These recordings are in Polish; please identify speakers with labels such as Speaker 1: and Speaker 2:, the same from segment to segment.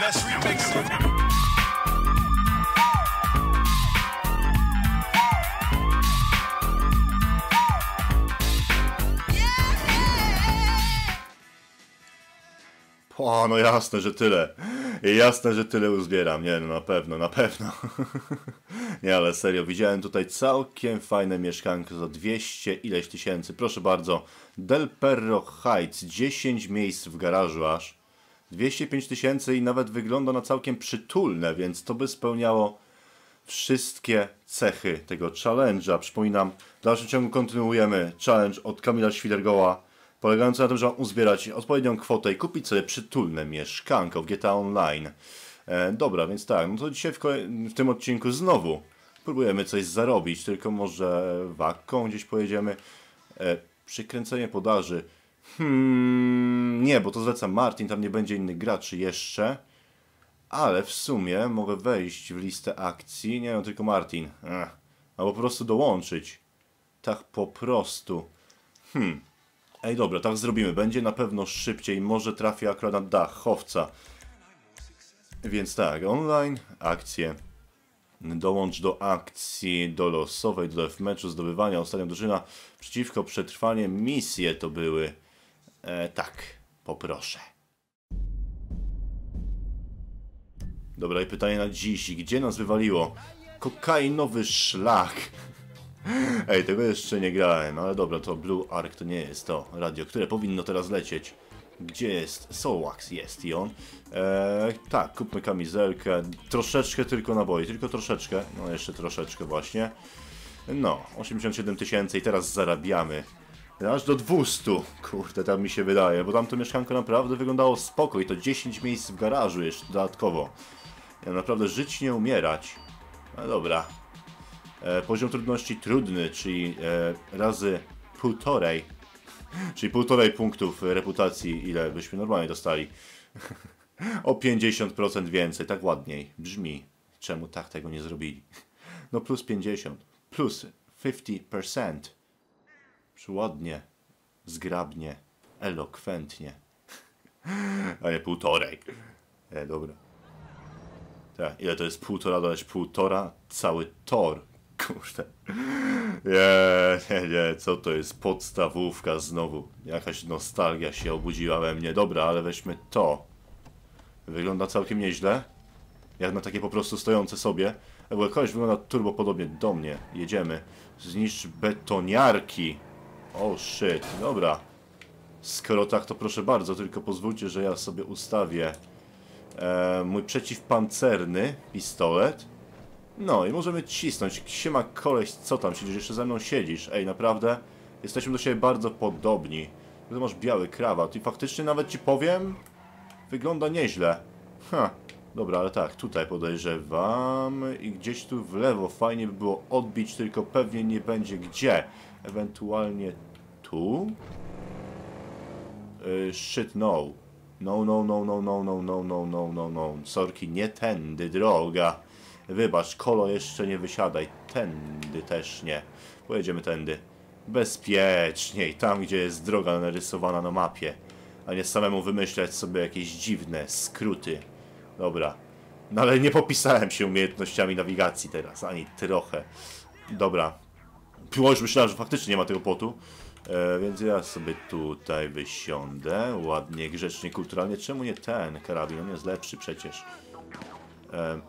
Speaker 1: Let's remix it.
Speaker 2: O, no jasne, że tyle. Jasne, że tyle uzbieram. Nie, no na pewno, na pewno. Nie, ale serio, widziałem tutaj całkiem fajne mieszkanko za 200 ileś tysięcy. Proszę bardzo, Del Perro Heights, 10 miejsc w garażu aż. 205 tysięcy i nawet wygląda na całkiem przytulne, więc to by spełniało wszystkie cechy tego challenge'a. Przypominam, w dalszym ciągu kontynuujemy challenge od Kamila Świdergoła, polegający na tym, że mam uzbierać odpowiednią kwotę i kupić sobie przytulne mieszkanko w GTA Online. E, dobra, więc tak, no to dzisiaj w, w tym odcinku znowu próbujemy coś zarobić, tylko może waką gdzieś pojedziemy. E, przykręcenie podaży. Hmm, nie, bo to zleca Martin, tam nie będzie innych graczy jeszcze. Ale w sumie mogę wejść w listę akcji. Nie no, tylko Martin. Ech. Albo po prostu dołączyć. Tak po prostu. Hmm. Ej, dobra, tak zrobimy. Będzie na pewno szybciej. Może trafię akurat na dachowca. Więc tak, online, akcje. Dołącz do akcji, do losowej, do meczu zdobywania. Ostatnia drużyna przeciwko przetrwanie. Misje to były. E, tak, poproszę. Dobra, i pytanie na dziś. Gdzie nas wywaliło? Kokainowy szlak. Ej, tego jeszcze nie grałem, ale dobra, to Blue Ark to nie jest to radio, które powinno teraz lecieć. Gdzie jest? Soulwax jest i on. Eee, tak, kupmy kamizelkę. Troszeczkę tylko naboi, tylko troszeczkę. No, jeszcze troszeczkę właśnie. No, 87 tysięcy i teraz zarabiamy. Aż do 200, kurde, tak mi się wydaje, bo tam to mieszkanko naprawdę wyglądało spoko i to 10 miejsc w garażu jeszcze dodatkowo. Ja naprawdę żyć nie umierać. No dobra. E, poziom trudności trudny, czyli e, razy półtorej. Czyli półtorej punktów reputacji, ile byśmy normalnie dostali. o 50% więcej, tak ładniej brzmi. Czemu tak tego nie zrobili? No plus 50, plus 50%. Przyładnie, zgrabnie, elokwentnie. A nie półtorej. E, dobra. Tak, ile to jest półtora dodać półtora? Cały tor. Kurde. Nie, nie, nie, co to jest podstawówka znowu. Jakaś nostalgia się obudziła we mnie. Dobra, ale weźmy to. Wygląda całkiem nieźle. Jak na takie po prostu stojące sobie. Bo kogoś wygląda turbo podobnie do mnie. Jedziemy. Zniszcz betoniarki. O shit, dobra. Skoro tak, to proszę bardzo, tylko pozwólcie, że ja sobie ustawię e, mój przeciwpancerny pistolet. No i możemy cisnąć. Siema koleś, co tam siedzisz? Jeszcze ze mną siedzisz. Ej, naprawdę? Jesteśmy do siebie bardzo podobni. Ty masz biały krawat i faktycznie nawet ci powiem, wygląda nieźle. Ha, dobra, ale tak, tutaj podejrzewam i gdzieś tu w lewo fajnie by było odbić, tylko pewnie nie będzie gdzie. Ewentualnie tu? Y, shit, no. No, no, no, no, no, no, no, no, no, no, no. Sorki, nie tędy droga. Wybacz, kolo jeszcze nie wysiadaj. Tędy też nie. Pojedziemy tędy. Bezpieczniej, tam gdzie jest droga narysowana na mapie. A nie samemu wymyślać sobie jakieś dziwne skróty. Dobra. No ale nie popisałem się umiejętnościami nawigacji teraz, ani trochę. Dobra. Piło już myślałem, że faktycznie nie ma tego potu. E, więc ja sobie tutaj wysiądę. Ładnie, grzecznie, kulturalnie. Czemu nie ten karabin? On jest lepszy przecież. E,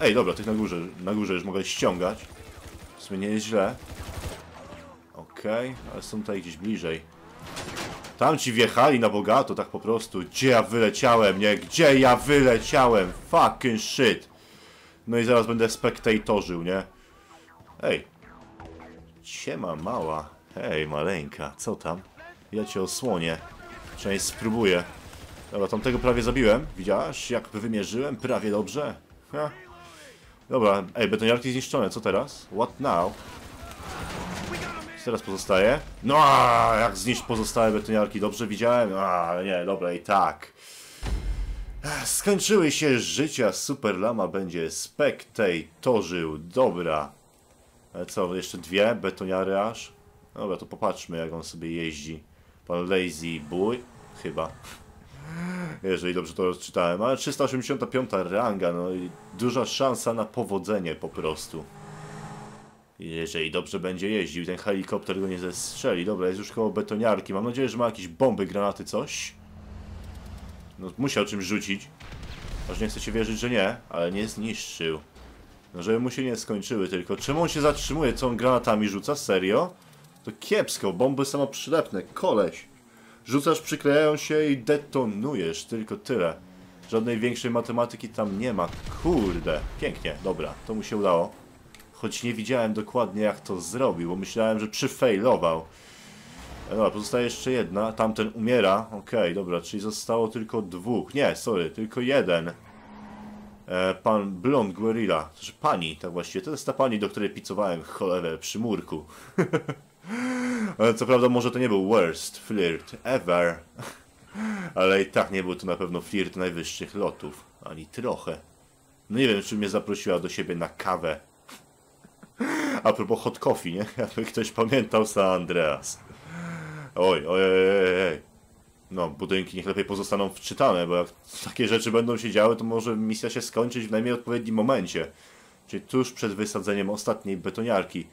Speaker 2: ej, dobra, tych na górze, na górze już mogę ściągać. W sumie nie jest źle. Okej, ale są tutaj gdzieś bliżej. Tam ci wjechali na bogato, tak po prostu. Gdzie ja wyleciałem, nie? Gdzie ja wyleciałem? Fucking shit. No i zaraz będę spektatorzył, nie? Ej. Siema, mała. Hej, maleńka, co tam? Ja cię osłonię. Przynajmniej spróbuję. Dobra, tamtego prawie zabiłem. Widziałaś, jak wymierzyłem? Prawie dobrze. Ha. Dobra, ej, betoniarki zniszczone, co teraz? What now? Co teraz pozostaje? No, jak zniszcz pozostałe betoniarki, dobrze widziałem? A, nie, dobra, i tak. Skończyły się życia, Super Lama będzie spektatorzył. Dobra. Ale co, jeszcze dwie betoniary aż? Dobra, to popatrzmy jak on sobie jeździ. Pan Lazy Boy. Chyba. Jeżeli dobrze to czytałem. Ale 385 ranga, no i duża szansa na powodzenie po prostu. Jeżeli dobrze będzie jeździł, ten helikopter go nie zestrzeli. Dobra, jest już koło betoniarki. Mam nadzieję, że ma jakieś bomby, granaty, coś. No, musiał czymś rzucić. Aż nie chcecie wierzyć, że nie, ale nie zniszczył. No, żeby mu się nie skończyły tylko. Czemu on się zatrzymuje? Co on granatami rzuca? Serio? To kiepsko, bomby samoprzylepne, koleś. Rzucasz, przyklejają się i detonujesz, tylko tyle. Żadnej większej matematyki tam nie ma. Kurde, pięknie, dobra, to mu się udało. Choć nie widziałem dokładnie jak to zrobił, bo myślałem, że przyfailował. E, Dobra, pozostaje jeszcze jedna, tamten umiera. Okej, dobra, czyli zostało tylko dwóch. Nie, sorry, tylko jeden. E, pan Blond Guerrilla, znaczy pani, tak właściwie, to jest ta pani, do której pizzowałem cholerę przy murku. Co prawda może to nie był worst flirt ever. Ale i tak nie był to na pewno flirt najwyższych lotów. Ani trochę. No nie wiem, czy mnie zaprosiła do siebie na kawę. A propos hot coffee, nie? Jakby ktoś pamiętał San Andreas. Oj, oj, oj, oj, oj. No, budynki niech lepiej pozostaną wczytane, bo jak takie rzeczy będą się działy, to może misja się skończyć w najmniej odpowiednim momencie. Czyli tuż przed wysadzeniem ostatniej betoniarki.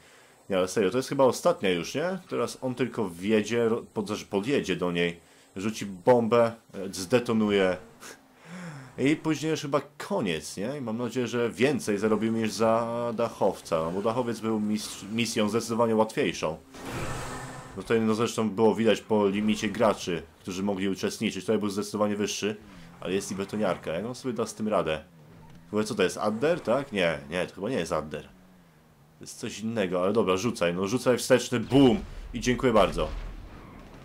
Speaker 2: Nie, ale serio, to jest chyba ostatnia już, nie? Teraz on tylko wjedzie, pod, znaczy podjedzie do niej, rzuci bombę, e, zdetonuje i później już chyba koniec, nie? I mam nadzieję, że więcej zarobimy niż za dachowca, no bo dachowiec był mis misją zdecydowanie łatwiejszą. No tutaj no zresztą było widać po limicie graczy, którzy mogli uczestniczyć. Tutaj był zdecydowanie wyższy, ale jest i betoniarka. Jak on sobie da z tym radę? Chyba co to jest? Adder, tak? Nie, nie, to chyba nie jest Adder. Jest coś innego, ale dobra, rzucaj, no rzucaj wsteczny, boom! I dziękuję bardzo.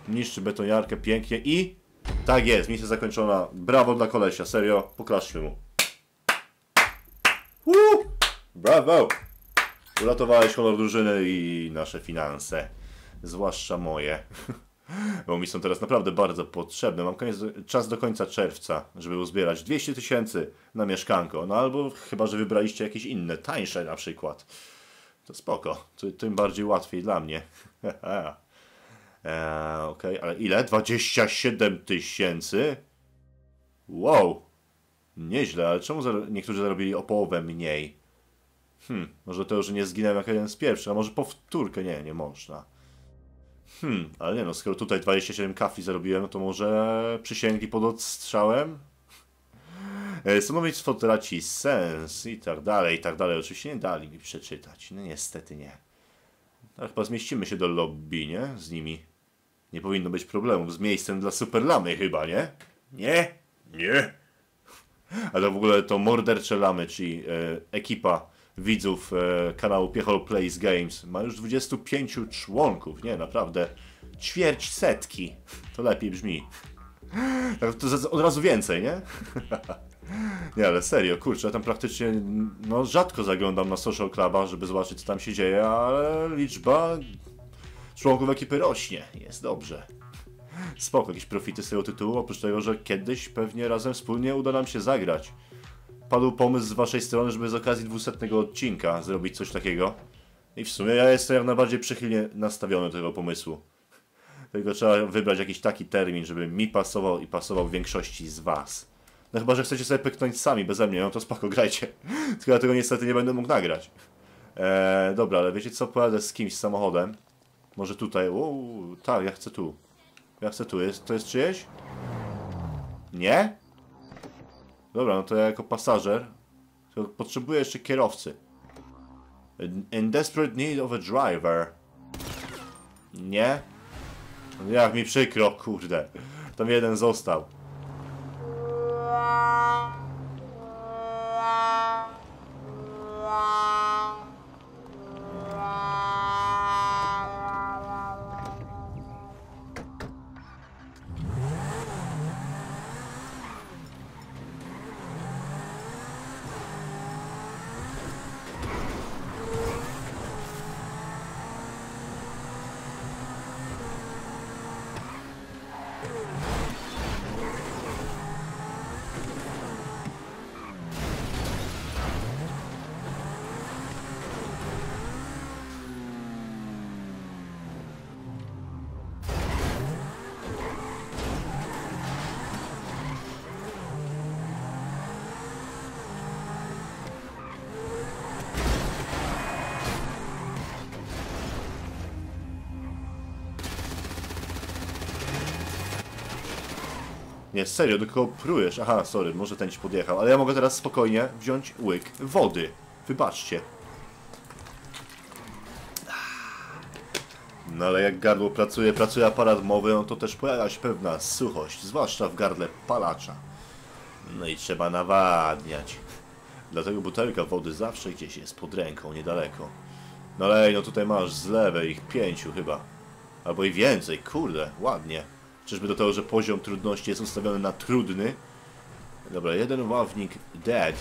Speaker 2: Niszczy betoniarkę pięknie i... Tak jest, misja zakończona. Brawo dla kolesia, serio, poklaszczmy mu. Woo! Brawo! Uratowałeś honor drużyny i nasze finanse. Zwłaszcza moje. Bo mi są teraz naprawdę bardzo potrzebne. Mam koniec, czas do końca czerwca, żeby uzbierać 200 tysięcy na mieszkanko. No albo chyba, że wybraliście jakieś inne, tańsze na przykład. To spoko. Ty- Tym bardziej łatwiej dla mnie. eee, Okej, ale ile? 27 tysięcy? Wow! Nieźle, ale czemu niektórzy zarobili o połowę mniej? Hmm, może to, że nie zginąłem jak jeden z pierwszych, a może powtórkę? Nie, nie można. Hmm, ale nie no, skoro tutaj 27 kafli zarobiłem, no to może przysięgli pod odstrzałem? E, Sądownictwo traci sens i tak dalej, i tak dalej. Oczywiście nie dali mi przeczytać. No niestety nie. Ale chyba zmieścimy się do lobby, nie? Z nimi. Nie powinno być problemów z miejscem dla superlamy chyba, nie? Nie? Nie? Ale w ogóle to mordercze lamy, czyli e, ekipa widzów e, kanału Piechol Plays Games ma już 25 członków, nie, naprawdę ćwierć setki. To lepiej brzmi. To od razu więcej, nie? Nie, ale serio, kurczę, ja tam praktycznie, no rzadko zaglądam na Social Cluba, żeby zobaczyć, co tam się dzieje, ale liczba członków ekipy rośnie. Jest dobrze. Spoko, jakieś profity z tego tytułu, oprócz tego, że kiedyś pewnie razem wspólnie uda nam się zagrać. Padł pomysł z waszej strony, żeby z okazji 200 odcinka zrobić coś takiego. I w sumie ja jestem jak najbardziej przychylnie nastawiony do tego pomysłu. Tylko trzeba wybrać jakiś taki termin, żeby mi pasował i pasował większości z was. No chyba, że chcecie sobie pyknąć sami beze mnie, no to spoko, grajcie. Tylko ja tego niestety nie będę mógł nagrać. Eee, dobra, ale wiecie co, pojadę z kimś samochodem. Może tutaj, uuu, tak, ja chcę tu. Ja chcę tu, jest, to jest czyjeś? Nie? Dobra, no to ja jako pasażer potrzebuję jeszcze kierowcy. In- In desperate need of a driver. Nie? No Jak mi przykro, kurde. Tam jeden został. Nie, serio, do kogo prujesz? Aha, sorry, może ten ci podjechał, ale ja mogę teraz spokojnie wziąć łyk wody. Wybaczcie. No ale jak gardło pracuje, pracuje aparat mowy, no to też pojawia się pewna suchość, zwłaszcza w gardle palacza. No i trzeba nawadniać. Dlatego butelka wody zawsze gdzieś jest pod ręką, niedaleko. No ale ej, no tutaj masz z lewej ich pięciu chyba. Albo i więcej, kurde, ładnie. Czyżby do tego, że poziom trudności jest ustawiony na trudny? Dobra, jeden ławnik dead.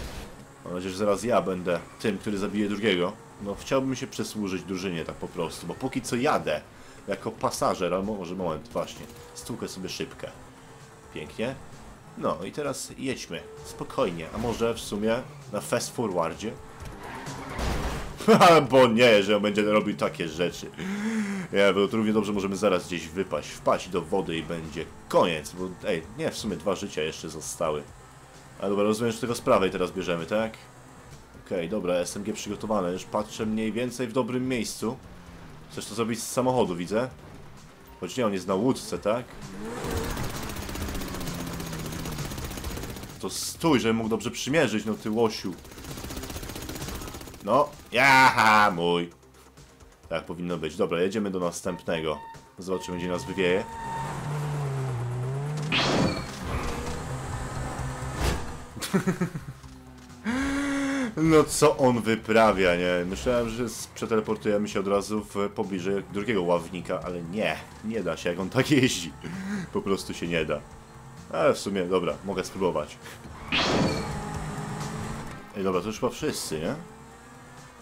Speaker 2: Mam nadzieję, że zaraz ja będę tym, który zabije drugiego. No chciałbym się przysłużyć drużynie tak po prostu, bo póki co jadę jako pasażer, ale może moment, właśnie. Stłukę sobie szybkę. Pięknie. No i teraz jedźmy. Spokojnie. A może w sumie na fast forwardzie? Bo nie, że on będzie robił takie rzeczy. Nie, bo równie dobrze możemy zaraz gdzieś wypaść, wpaść do wody i będzie koniec. Bo ej, nie, w sumie dwa życia jeszcze zostały. Ale dobra, rozumiem, że tego z prawej teraz bierzemy, tak? Okej, dobra, SMG przygotowane. Już patrzę mniej więcej w dobrym miejscu. Chcesz to zrobić z samochodu, widzę? Choć nie, on jest na łódce, tak? To stój, żebym mógł dobrze przymierzyć, no ty łosiu. No, jaha, mój. Tak powinno być. Dobra, jedziemy do następnego. Zobaczymy, gdzie nas wywieje. No co on wyprawia, nie? Myślałem, że przeteleportujemy się od razu w pobliże drugiego ławnika, ale nie. Nie da się, jak on tak jeździ. Po prostu się nie da. Ale w sumie, dobra, mogę spróbować. Ej, dobra, to już chyba wszyscy, nie?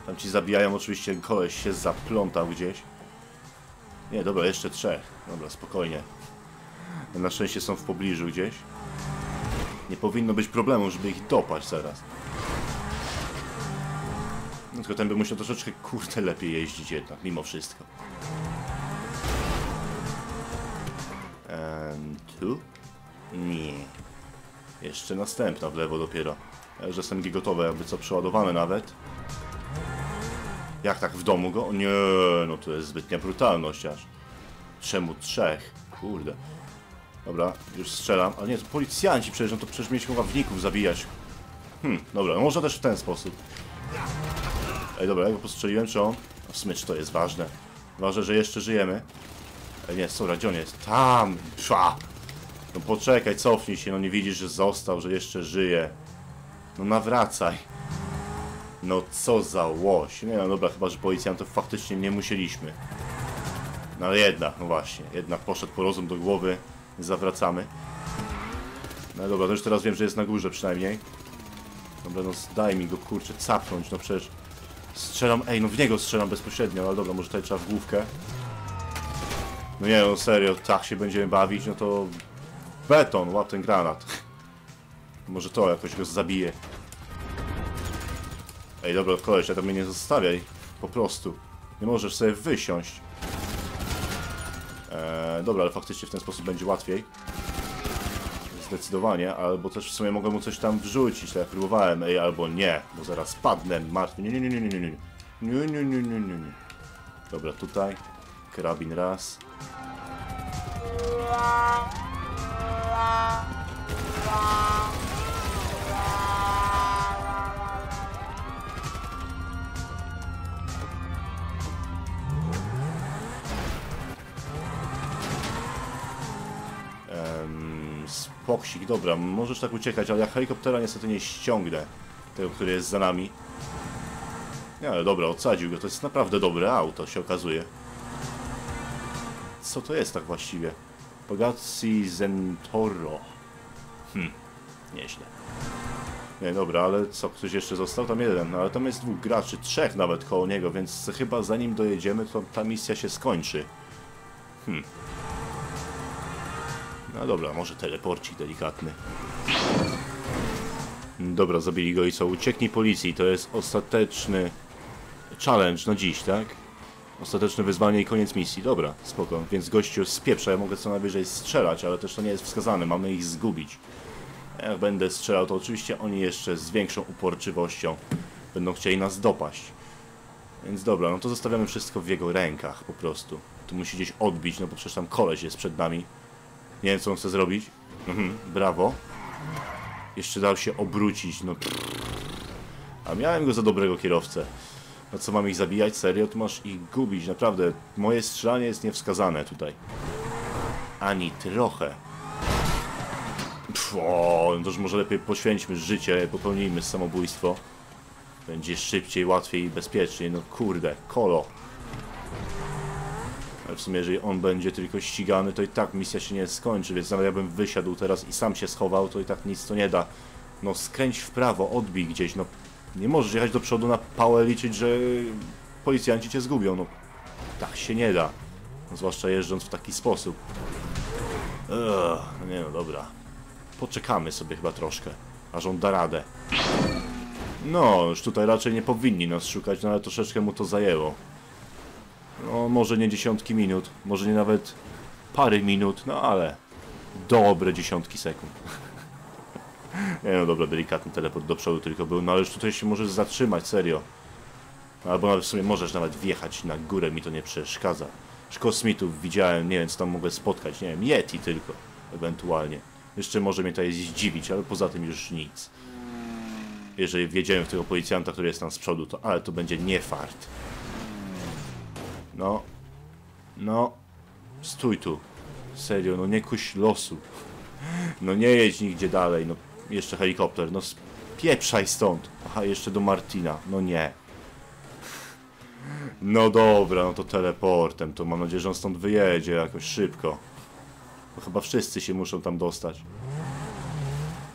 Speaker 2: Tam ci zabijają, oczywiście koleś się zaplątał gdzieś. Nie, dobra, jeszcze trzech. Dobra, spokojnie. Na szczęście są w pobliżu gdzieś. Nie powinno być problemu, żeby ich dopaść zaraz. No, tylko ten by musiał troszeczkę, kurde, lepiej jeździć jednak, mimo wszystko. And tu? Nie. Jeszcze następna w lewo dopiero. Ja już SMG gotowe, jakby co przeładowane nawet. Jak tak w domu go? Nie, no to jest zbytnia brutalność aż. Czemu trzech? Kurde. Dobra, już strzelam. Ale nie, to policjanci przecież, no to przecież mieliśmy ławników zabijać. Hmm, dobra, no można też w ten sposób. Ej, dobra, ja go postrzeliłem, czy on? No w sumie, czy to jest ważne? Ważne, że jeszcze żyjemy. Ej, nie, sorry, gdzie on jest? Tam! Psza! No poczekaj, cofnij się, no nie widzisz, że został, że jeszcze żyje. No nawracaj. No co za łoś. Nie no dobra, chyba, że policjantów faktycznie nie musieliśmy. No ale jednak, no właśnie, jednak poszedł po rozum do głowy. Zawracamy. No dobra, to już teraz wiem, że jest na górze przynajmniej. Dobra, no daj mi go, kurczę, capnąć, no przecież... Strzelam, ej, no w niego strzelam bezpośrednio, ale dobra, może tutaj trzeba w główkę. No nie, no serio, tak się będziemy bawić, no to... Beton, łap ten granat. Może to jakoś go zabije. Ej, dobra, koleś, ja tam mnie nie zostawiaj. Po prostu. Nie możesz sobie wysiąść. Eee, dobra, ale faktycznie w ten sposób będzie łatwiej. Zdecydowanie, albo też w sumie mogę mu coś tam wrzucić, tak jak próbowałem, ej, albo nie, bo zaraz padnę martwy. Nie, nie, nie, nie, nie, nie, nie, nie, nie, nie, nie, nie. Dobra, tutaj, karabin raz. Em, Spoksik, dobra, możesz tak uciekać, ale ja helikoptera niestety nie ściągnę. Tego, który jest za nami. Nie, ale dobra, odsadził go. To jest naprawdę dobre auto, się okazuje. Co to jest tak właściwie? Pagazzi Zentoro. Hm, nieźle. Nie, dobra, ale co, ktoś jeszcze został? Tam jeden, ale tam jest dwóch graczy, trzech nawet koło niego, więc chyba zanim dojedziemy, to ta misja się skończy. Hmm. No dobra, może teleporcik delikatny. Dobra, zabili go i co? Ucieknij policji, to jest ostateczny challenge na dziś, tak? Ostateczne wyzwanie i koniec misji. Dobra, spoko. Więc gościu spieprza, ja mogę co najwyżej strzelać, ale też to nie jest wskazane, mamy ich zgubić. Jak będę strzelał, to oczywiście oni jeszcze z większą uporczywością będą chcieli nas dopaść. Więc dobra, no to zostawiamy wszystko w jego rękach po prostu. Tu musi gdzieś odbić, no bo przecież tam koleś jest przed nami. Nie wiem, co on chce zrobić. Mhm, brawo. Jeszcze dał się obrócić, no. A miałem go za dobrego kierowcę. No co mam ich zabijać? Serio? Tu masz ich gubić, naprawdę. Moje strzelanie jest niewskazane tutaj. Ani trochę. Pff, no to już może lepiej poświęćmy życie, popełnijmy samobójstwo. Będzie szybciej, łatwiej i bezpieczniej. No kurde, kolo. W sumie, jeżeli on będzie tylko ścigany, to i tak misja się nie skończy, więc nawet jakbym wysiadł teraz i sam się schował, to i tak nic to nie da. No skręć w prawo, odbij gdzieś, no. Nie możesz jechać do przodu na pałę liczyć, że policjanci cię zgubią, no. Tak się nie da. No, zwłaszcza jeżdżąc w taki sposób. No nie no, dobra. Poczekamy sobie chyba troszkę, aż on da radę. No, już tutaj raczej nie powinni nas szukać, no ale troszeczkę mu to zajęło. No, może nie dziesiątki minut, może nie nawet pary minut, no ale dobre dziesiątki sekund. nie no dobra, delikatny teleport do przodu tylko był, no ale już tutaj się możesz zatrzymać, serio. Albo nawet w sumie możesz nawet wjechać na górę, mi to nie przeszkadza. Już kosmitów widziałem, nie wiem co tam mogę spotkać, nie wiem, Yeti tylko, ewentualnie. Jeszcze może mnie jest zdziwić, ale poza tym już nic. Jeżeli wjedziemy w tego policjanta, który jest tam z przodu, to ale to będzie nie fart. No. No. Stój tu. Serio, no nie kuś losu. No nie jedź nigdzie dalej, no. Jeszcze helikopter, no spieprzaj stąd. Aha, jeszcze do Martina, no nie. No dobra, no to teleportem, to mam nadzieję, że on stąd wyjedzie jakoś szybko. Bo chyba wszyscy się muszą tam dostać.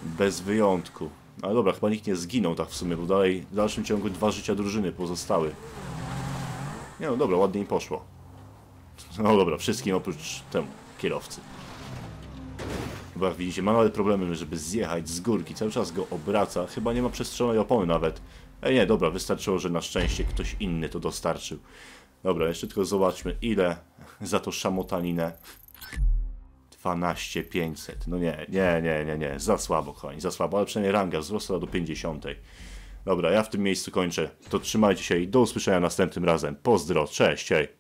Speaker 2: Bez wyjątku. Ale dobra, chyba nikt nie zginął tak w sumie, bo dalej w dalszym ciągu dwa życia drużyny pozostały. Nie no dobra, ładnie im poszło. No dobra, wszystkim oprócz temu kierowcy. Chyba widzicie, ma nawet problemy, żeby zjechać z górki. Cały czas go obraca. Chyba nie ma przestrzelonej opony nawet. Ej nie, dobra, wystarczyło, że na szczęście ktoś inny to dostarczył. Dobra, jeszcze tylko zobaczmy ile za to szamotaninę. 12 500. No nie, nie, nie, nie, nie. Za słabo, kochani, za słabo, ale przynajmniej ranga wzrosła do 50. Dobra, ja w tym miejscu kończę. To trzymajcie się i do usłyszenia następnym razem. Pozdro, cześć, hej.